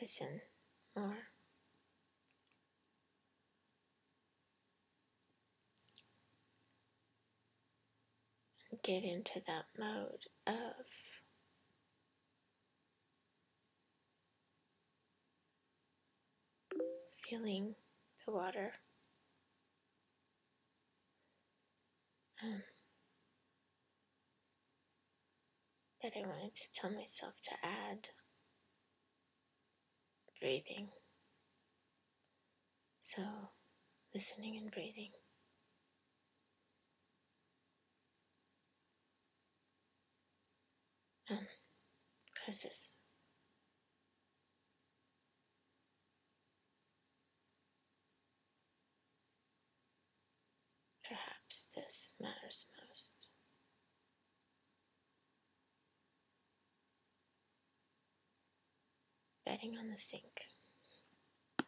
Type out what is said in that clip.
listen more. And get into that mode of feeling the water. Um, but I wanted to tell myself to add breathing. So, listening and breathing. Um, because this perhaps this matters most. On the sync.